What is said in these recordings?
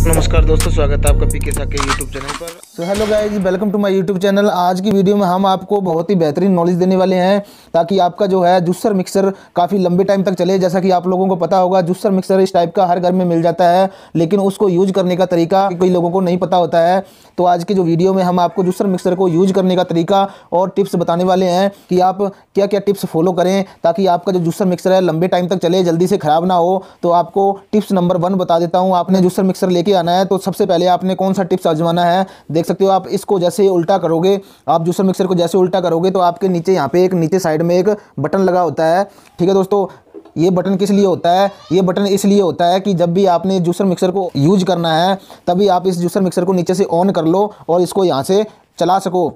नमस्कार दोस्तों, स्वागत है आपका पी के के यूट्यूब चैनल पर। So hello guys welcome to my YouTube channel आज की वीडियो में हम आपको बहुत ही बेहतरीन नॉलेज देने वाले हैं, ताकि आपका जो है जूसर मिक्सर काफ़ी लंबे टाइम तक चले। जैसा कि आप लोगों को पता होगा जूसर मिक्सर इस टाइप का हर घर में मिल जाता है, लेकिन उसको यूज़ करने का तरीका कई लोगों को नहीं पता होता है। तो आज की जो वीडियो में हम आपको जूसर मिक्सर को यूज़ करने का तरीका और टिप्स बताने वाले हैं कि आप क्या क्या टिप्स फॉलो करें, ताकि आपका जो जूसर मिक्सर है लंबे टाइम तक चले, जल्दी से ख़राब ना हो। तो आपको टिप्स नंबर वन बता देता हूँ। आपने जूसर मिक्सर लेके आना है तो सबसे पहले आपने कौन सा टिप्स आजमाना है, देख सकते हो आप इसको जैसे उल्टा करोगे, आप जूसर मिक्सर को जैसे उल्टा करोगे तो आपके नीचे, यहाँ पे एक नीचे साइड में एक बटन लगा होता है। ठीक है दोस्तों, ये बटन किस लिए होता है? ये बटन इसलिए होता है कि जब भी आपने जूसर मिक्सर को यूज़ करना है, तभी आप इस जूसर मिक्सर को नीचे से ऑन कर लो और इसको यहाँ से चला सको।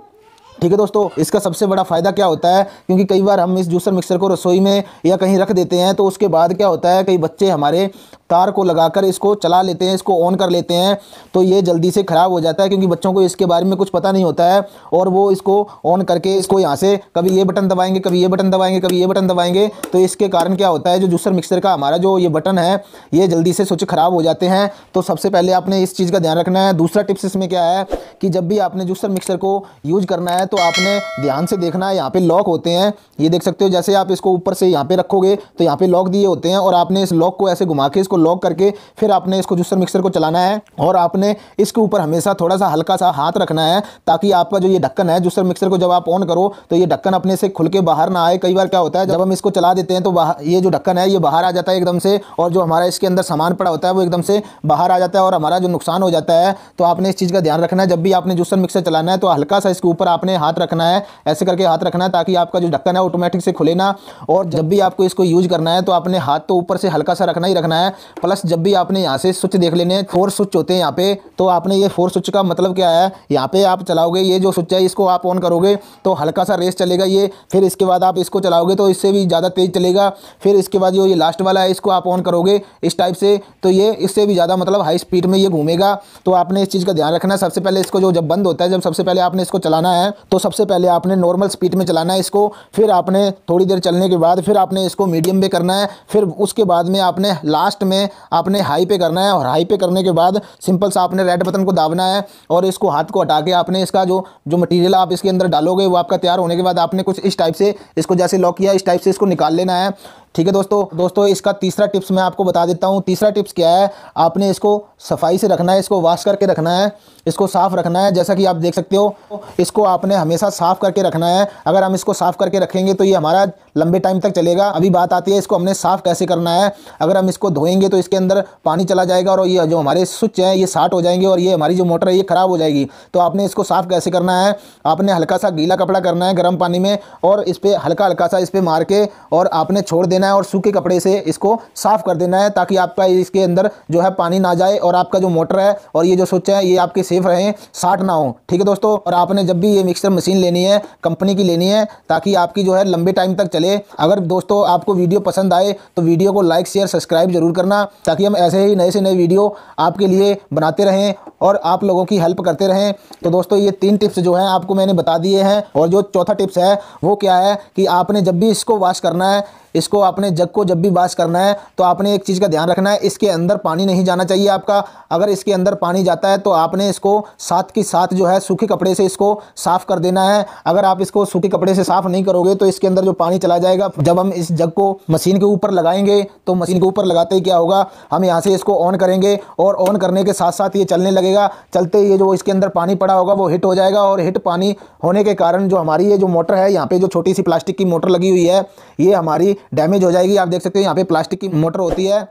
ठीक है दोस्तों, इसका सबसे बड़ा फ़ायदा क्या होता है? क्योंकि कई बार हम इस जूसर मिक्सर को रसोई में या कहीं रख देते हैं तो उसके बाद क्या होता है, कई बच्चे हमारे तार को लगाकर इसको चला लेते हैं, इसको ऑन कर लेते हैं तो ये जल्दी से ख़राब हो जाता है क्योंकि बच्चों को इसके बारे में कुछ पता नहीं होता है और वो इसको ऑन करके इसको यहाँ से कभी ये बटन दबाएँगे, कभी ये बटन दबाएँगे, कभी ये बटन दबाएँगे तो इसके कारण क्या होता है, जो जूसर मिक्सर का हमारा जो ये बटन है, ये जल्दी से स्विच ख़राब हो जाते हैं। तो सबसे पहले आपने इस चीज़ का ध्यान रखना है। दूसरा टिप्स इसमें क्या है कि जब भी आपने जूसर मिक्सर को यूज़ करना है तो आपने ध्यान से देखना है, यहाँ पे लॉक होते हैं। ये देख सकते हो, जैसे आप इसको ऊपर से यहाँ पे रखोगे तो यहाँ पे लॉक दिए होते हैं और आपने इस लॉक को ऐसे घुमा के इसको लॉक करके फिर आपने इसको जूसर मिक्सर को चलाना है और आपने इसके ऊपर हमेशा थोड़ा सा हल्का सा हाथ रखना है ताकि आपका जो ये ढक्कन है जूसर मिक्सर को जब आप ऑन करो तो ये ढक्कन अपने से खुल के बाहर ना आए। कई बार क्या होता है, जब हम इसको चला देते हैं तो ये जो ढक्कन है ये बाहर आ जाता है एकदम से और जो हमारा इसके अंदर सामान पड़ा होता है वो एकदम से बाहर आ जाता है और हमारा जो नुकसान हो जाता है तो आपने इस चीज़ का ध्यान रखना है। जब भी आपने जूसर मिक्सर चलाना है तो हल्का सा इसके ऊपर आपने हाथ रखना है, ऐसे करके हाथ रखना है ताकि आपका जो ढक्कन है ऑटोमेटिक से खुले ना और जब भी आपको इसको यूज़ करना है तो आपने हाथ तो ऊपर से हल्का सा रखना ही रखना है। प्लस जब भी आपने यहाँ से स्विच देख लेने, फोर स्विच होते हैं यहाँ पे तो आपने ये फोर स्विच का मतलब क्या है? यहाँ पे आप चलाओगे, ये जो स्विच है, इसको आप ऑन करोगे तो हल्का सा रेस चलेगा ये, फिर इसके बाद आप इसको चलाओगे तो इससे भी ज़्यादा तेज़ चलेगा, फिर इसके बाद जो ये लास्ट वाला है, इसको आप ऑन करोगे, इस टाइप से तो ये, इससे भी ज़्यादा मतलब हाई स्पीड में ये घूमेगा। तो आपने इस चीज़ का ध्यान रखना, सबसे पहले इसको जो जब बंद होता है, जब सबसे पहले आपने इसको चलाना है तो सबसे पहले आपने नॉर्मल स्पीड में चलाना है इसको, फिर आपने थोड़ी देर चलने के बाद, फिर आपने इसको मीडियम पे करना है, फिर उसके बाद में आपने लास्ट में आपने हाई पे करना है और हाई पे करने के बाद सिंपल सा आपने रेड बटन को दाबना है और इसको हाथ को हटा के आपने इसका जो जो मटेरियल आप इसके अंदर डालोगे वो आपका तैयार होने के बाद आपने कुछ इस टाइप से इसको जैसे लॉक किया, इस टाइप से इसको निकाल लेना है। ठीक है दोस्तों दोस्तों, इसका तीसरा टिप्स मैं आपको बता देता हूँ। तीसरा टिप्स क्या है? आपने इसको सफ़ाई से रखना है, इसको वॉश करके रखना है, इसको साफ़ रखना है। जैसा कि आप देख सकते हो, इसको आपने हमेशा साफ़ करके रखना है। अगर हम इसको साफ़ करके रखेंगे तो ये हमारा लंबे टाइम तक चलेगा। अभी बात आती है, इसको हमने साफ़ कैसे करना है? अगर हम इसको धोएँगे तो इसके अंदर पानी चला जाएगा और ये जो हमारे स्विच हैं, ये साट हो जाएँगे और ये हमारी जो मोटर है, ये ख़राब हो जाएगी। तो आपने इसको साफ़ कैसे करना है? आपने हल्का सा गीला कपड़ा करना है गर्म पानी में और इस पर हल्का हल्का सा इस पर मार के और आपने छोड़ देना है और सूखे कपड़े से इसको साफ़ कर देना है ताकि आपका इसके अंदर जो है पानी ना जाए और आपका जो मोटर है और ये जो स्विच है, ये आपके सेफ़ रहें, साठ ना हो। ठीक है दोस्तों? और आपने जब भी ये मिक्सर मशीन लेनी है कंपनी की लेनी है, ताकि आपकी जो है लंबे टाइम तक चले। अगर दोस्तों आपको वीडियो पसंद आए तो वीडियो को लाइक शेयर सब्सक्राइब ज़रूर करना, ताकि हम ऐसे ही नए से नए वीडियो आपके लिए बनाते रहें और आप लोगों की हेल्प करते रहें। तो दोस्तों, ये तीन टिप्स जो हैं आपको मैंने बता दिए हैं। और जो चौथा टिप्स है, वो क्या है कि आपने जब भी इसको वॉश करना है, इसको आपने जग को जब भी वाश करना है तो आपने एक चीज़ का ध्यान रखना है, इसके अंदर पानी नहीं जाना चाहिए आपका। अगर इसके अंदर पानी जाता है तो आपने इसको साथ के साथ जो है सूखे कपड़े से इसको साफ़ कर देना है। अगर आप इसको सूखे कपड़े से साफ़ नहीं करोगे तो इसके अंदर जो पानी चला जाएगा, जब हम इस जग को मशीन के ऊपर लगाएँगे तो मशीन के ऊपर लगाते ही क्या होगा, हम यहाँ से इसको ऑन करेंगे और ऑन करने के साथ साथ ये चलने लगेगा। चलते ये जो इसके अंदर पानी पड़ा होगा, वो हिट हो जाएगा और हिट पानी होने के कारण जो हमारी ये जो मोटर है, यहाँ पे जो छोटी सी प्लास्टिक की मोटर लगी हुई है, ये हमारी डैमेज हो जाएगी। आप देख सकते हो, यहाँ पे प्लास्टिक की मोटर होती है।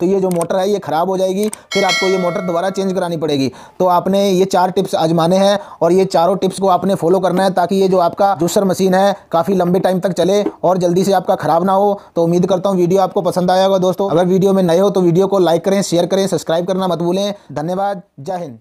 तो ये जो मोटर है, ये ख़राब हो जाएगी, फिर आपको ये मोटर दोबारा चेंज करानी पड़ेगी। तो आपने ये चार टिप्स आजमाने हैं और ये चारों टिप्स को आपने फॉलो करना है ताकि ये जो आपका जूसर मशीन है, काफ़ी लंबे टाइम तक चले और जल्दी से आपका ख़राब ना हो। तो उम्मीद करता हूँ वीडियो आपको पसंद आया होगा दोस्तों। अगर वीडियो में नए हो तो वीडियो को लाइक करें शेयर करें सब्सक्राइब करना मत भूलें। धन्यवाद, जय हिंद।